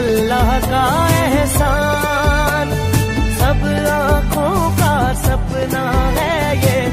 अल्लाह का एहसान। सब आँखों का सपना है ये।